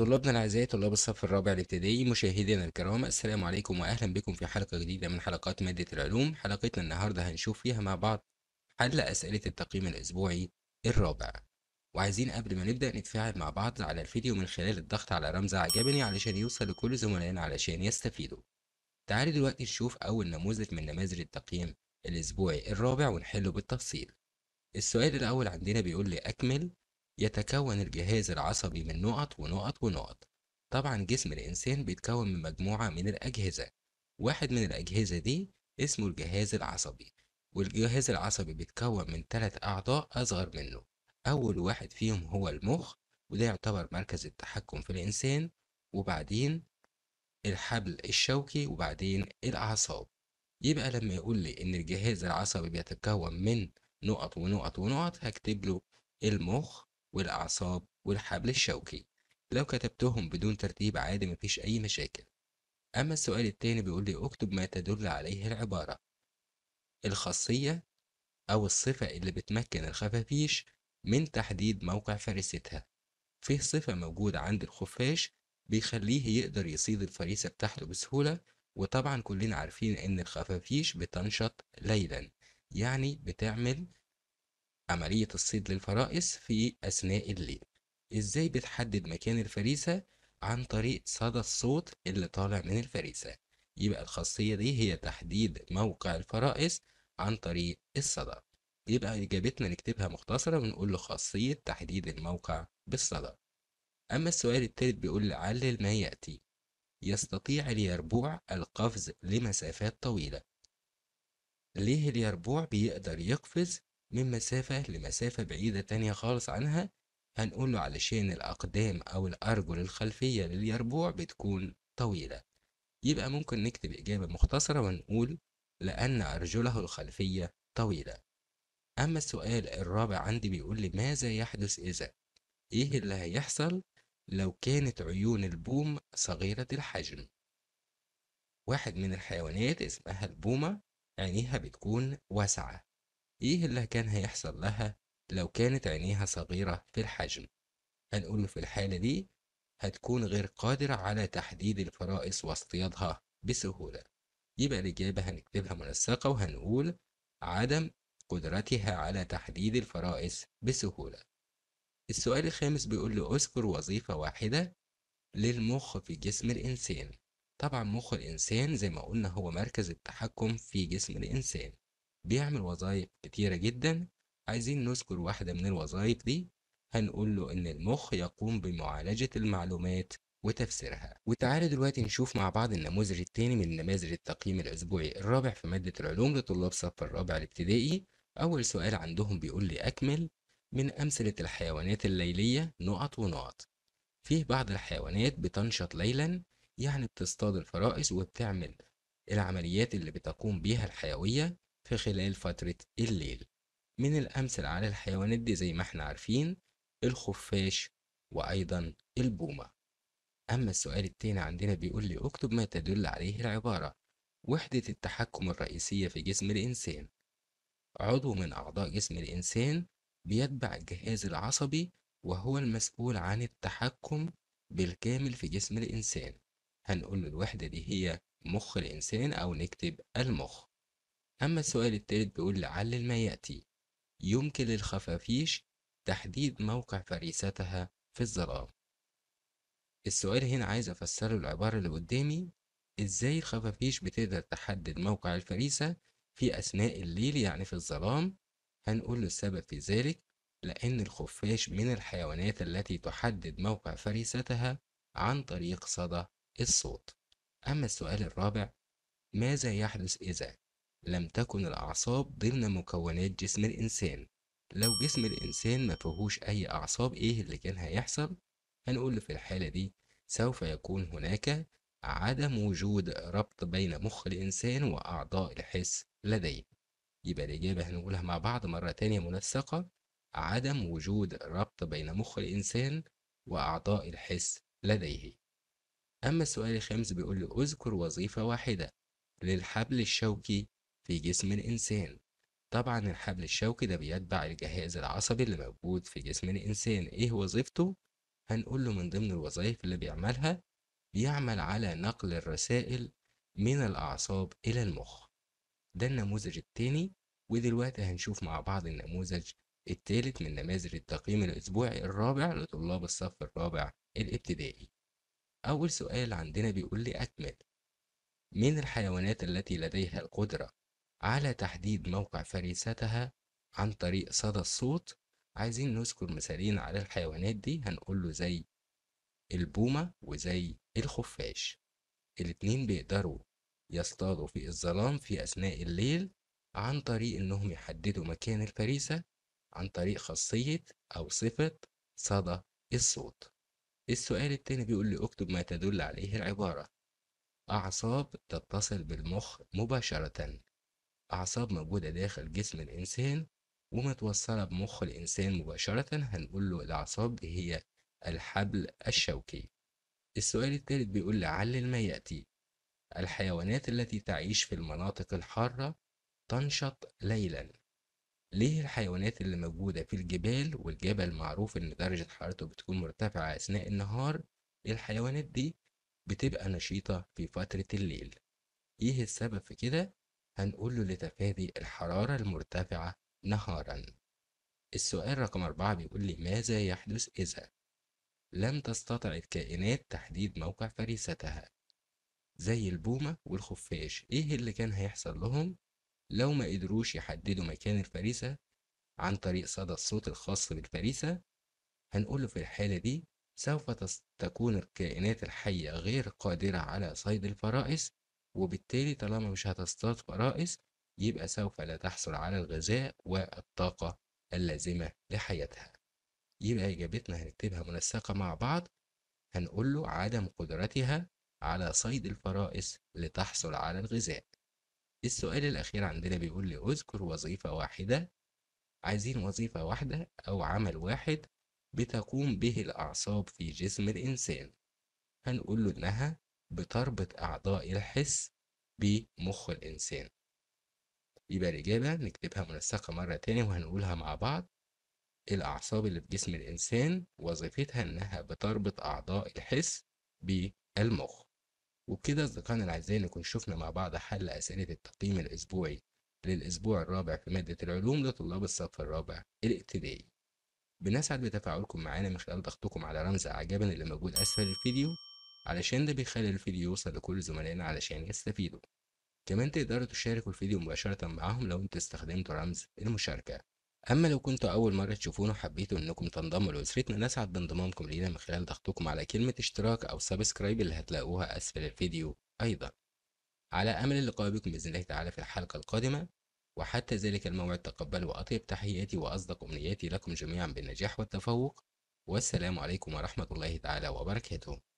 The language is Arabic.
طلابنا الأعزاء طلاب الصف الرابع الابتدائي مشاهدينا الكرام السلام عليكم وأهلا بكم في حلقة جديدة من حلقات مادة العلوم. حلقتنا النهاردة هنشوف فيها مع بعض حل أسئلة التقييم الأسبوعي الرابع. وعايزين قبل ما نبدأ نتفاعل مع بعض على الفيديو من خلال الضغط على رمز عجبني علشان يوصل لكل زملائنا علشان يستفيدوا. تعالوا دلوقتي نشوف أول نموذج من نماذج التقييم الأسبوعي الرابع ونحله بالتفصيل. السؤال الأول عندنا بيقول لي أكمل يتكون الجهاز العصبي من نقط ونقط ونقط. طبعا جسم الإنسان بيتكون من مجموعة من الأجهزة. واحد من الأجهزة دي اسمه الجهاز العصبي والجهاز العصبي بيتكون من ثلاث أعضاء أصغر منه. أول واحد فيهم هو المخ وده يعتبر مركز التحكم في الإنسان. وبعدين الحبل الشوكي وبعدين الأعصاب. يبقى لما يقول لي إن الجهاز العصبي بيتكون من نقط ونقط ونقط هكتب له المخ والأعصاب والحبل الشوكي. لو كتبتهم بدون ترتيب عادي مفيش أي مشاكل. أما السؤال التاني بيقول لي اكتب ما تدل عليه العبارة. الخاصية أو الصفة اللي بتمكن الخفافيش من تحديد موقع فريستها. فيه صفة موجودة عند الخفاش بيخليه يقدر يصيد الفريسة بتاعته بسهولة وطبعا كلنا عارفين إن الخفافيش بتنشط ليلا يعني بتعمل عملية الصيد للفرائس في أثناء الليل. إزاي بتحدد مكان الفريسة؟ عن طريق صدى الصوت اللي طالع من الفريسة. يبقى الخاصية دي هي تحديد موقع الفرائس عن طريق الصدى. يبقى إجابتنا نكتبها مختصرة ونقول له خاصية تحديد الموقع بالصدى. أما السؤال التالت بيقول علل ما يأتي. يستطيع اليربوع القفز لمسافات طويلة. ليه اليربوع بيقدر يقفز من مسافة لمسافة بعيدة تانية خالص عنها هنقول له علشان الأقدام أو الأرجل الخلفية لليربوع بتكون طويلة. يبقى ممكن نكتب إجابة مختصرة ونقول لأن أرجله الخلفية طويلة. أما السؤال الرابع عندي بيقول لي ماذا يحدث إذا؟ إيه اللي هيحصل لو كانت عيون البوم صغيرة الحجم؟ واحد من الحيوانات اسمها البومة عينيها بتكون واسعة. إيه اللي كان هيحصل لها لو كانت عينيها صغيرة في الحجم؟ هنقول في الحالة دي هتكون غير قادرة على تحديد الفرائس واصطيادها بسهولة. يبقى الإجابة هنكتبها منسقة وهنقول عدم قدرتها على تحديد الفرائس بسهولة. السؤال الخامس بيقول لي اذكر وظيفة واحدة للمخ في جسم الإنسان. طبعا مخ الإنسان زي ما قلنا هو مركز التحكم في جسم الإنسان. بيعمل وظائف كتيرة جدا. عايزين نذكر واحدة من الوظائف دي هنقول له إن المخ يقوم بمعالجة المعلومات وتفسيرها. وتعالى دلوقتي نشوف مع بعض النموذج التاني من نماذج التقييم الأسبوعي الرابع في مادة العلوم لطلاب صف الرابع الابتدائي. أول سؤال عندهم بيقول لي أكمل من أمثلة الحيوانات الليلية نقط ونقط. فيه بعض الحيوانات بتنشط ليلا يعني بتصطاد الفرائس وبتعمل العمليات اللي بتقوم بيها الحيوية. في خلال فترة الليل. من الأمثل على الحيوانات دي زي ما إحنا عارفين الخفاش وأيضا البومة. أما السؤال التاني عندنا بيقول لي اكتب ما تدل عليه العبارة. وحدة التحكم الرئيسية في جسم الإنسان. عضو من أعضاء جسم الإنسان بيتبع الجهاز العصبي وهو المسؤول عن التحكم بالكامل في جسم الإنسان. هنقول الوحدة دي هي مخ الإنسان أو نكتب المخ. أما السؤال التالت بيقول لعل ما يأتي. يمكن للخفافيش تحديد موقع فريستها في الظلام السؤال هنا عايز أفسره العبارة اللي قدامي. إزاي الخفافيش بتقدر تحدد موقع الفريسة في أثناء الليل يعني في الظلام؟ هنقول السبب في ذلك لأن الخفاش من الحيوانات التي تحدد موقع فريستها عن طريق صدى الصوت. أما السؤال الرابع ماذا يحدث إذا لم تكن الأعصاب ضمن مكونات جسم الإنسان. لو جسم الإنسان ما فيهوش أي أعصاب إيه اللي كان هيحصل؟ هنقول في الحالة دي سوف يكون هناك عدم وجود ربط بين مخ الإنسان وأعضاء الحس لديه. يبقى الإجابة هنقولها مع بعض مرة تانية منسقة عدم وجود ربط بين مخ الإنسان وأعضاء الحس لديه. أما السؤال الخامس بيقول لي أذكر وظيفة واحدة للحبل الشوكي. في جسم الإنسان. طبعا الحبل الشوكي ده بيتبع الجهاز العصبي اللي موجود في جسم الإنسان. إيه وظيفته؟ هنقول له من ضمن الوظائف اللي بيعملها بيعمل على نقل الرسائل من الأعصاب إلى المخ. ده النموذج التاني ودلوقتي هنشوف مع بعض النموذج التالت من نماذج التقييم الأسبوعي الرابع لطلاب الصف الرابع الابتدائي. أول سؤال عندنا بيقول لي أكمل من الحيوانات التي لديها القدرة على تحديد موقع فريستها عن طريق صدى الصوت. عايزين نذكر مثالين على الحيوانات دي هنقول له زي البومة وزي الخفاش. الاتنين بيقدروا يصطادوا في الظلام في أثناء الليل عن طريق إنهم يحددوا مكان الفريسة عن طريق خاصية أو صفة صدى الصوت. السؤال التاني بيقول لي اكتب ما تدل عليه العبارة. أعصاب تتصل بالمخ مباشرة. أعصاب موجودة داخل جسم الإنسان ومتوصلة بمخ الإنسان مباشرة هنقول له الأعصاب هي الحبل الشوكي. السؤال الثالث بيقول لي علل ما يأتي. الحيوانات التي تعيش في المناطق الحارة تنشط ليلا. ليه الحيوانات اللي موجودة في الجبال والجبل معروف إن درجة حرارته بتكون مرتفعة أثناء النهار الحيوانات دي بتبقى نشيطة في فترة الليل. إيه السبب في كده؟ هنقول له لتفادي الحرارة المرتفعة نهارا. السؤال رقم أربعة بيقول لي ماذا يحدث إذا لم تستطع الكائنات تحديد موقع فريستها؟ زي البومة والخفاش إيه اللي كان هيحصل لهم لو ما قدروش يحددوا مكان الفريسة عن طريق صدى الصوت الخاص بالفريسة؟ هنقوله في الحالة دي سوف تكون الكائنات الحية غير قادرة على صيد الفرائس وبالتالي طالما مش هتصطاد فرائس يبقى سوف لا تحصل على الغذاء والطاقة اللازمة لحياتها. يبقى إجابتنا هنكتبها منسقة مع بعض. هنقول له عدم قدرتها على صيد الفرائس لتحصل على الغذاء. السؤال الأخير عندنا بيقول لي اذكر وظيفة واحدة. عايزين وظيفة واحدة أو عمل واحد بتقوم به الأعصاب في جسم الإنسان. هنقول له إنها بتربط أعضاء الحس بمخ الإنسان. يبقى الإجابة نكتبها منسقة مرة تاني وهنقولها مع بعض. الأعصاب اللي في جسم الإنسان وظيفتها إنها بتربط أعضاء الحس بالمخ. وبكده أصدقائنا الأعزاء نكون شفنا مع بعض حل أسئلة التقييم الأسبوعي للأسبوع الرابع في مادة العلوم لطلاب الصف الرابع الابتدائي. بنسعد بتفاعلكم معانا من خلال ضغطكم على رمز إعجابا اللي موجود أسفل الفيديو. علشان ده بيخلي الفيديو يوصل لكل زملائنا علشان يستفيدوا. كمان تقدروا تشاركوا الفيديو مباشرة معاهم لو أنتوا استخدمتوا رمز المشاركة. أما لو كنتوا أول مرة تشوفونا وحبيتوا إنكم تنضموا لأسرتنا نسعد بانضمامكم لينا من خلال ضغطكم على كلمة اشتراك أو سبسكرايب اللي هتلاقوها أسفل الفيديو أيضا. على أمل اللقاء بكم بإذن الله تعالى في الحلقة القادمة. وحتى ذلك الموعد تقبلوا أطيب تحياتي وأصدق أمنياتي لكم جميعا بالنجاح والتفوق. والسلام عليكم ورحمة الله تعالى وبركاته.